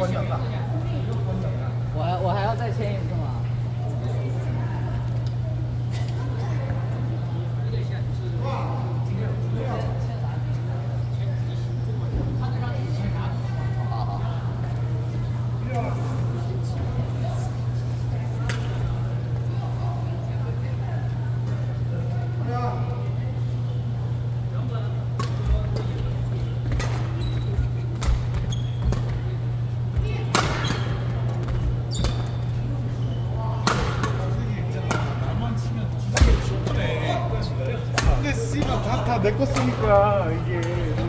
关掉了。 내거 쓰니까 이게.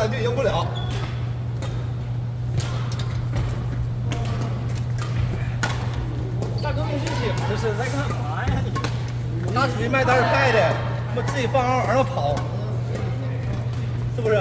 咱就赢不了，大哥，没不起，这是在干嘛呀？你拿出去卖单儿菜的，他妈自己放号让他跑，是不是？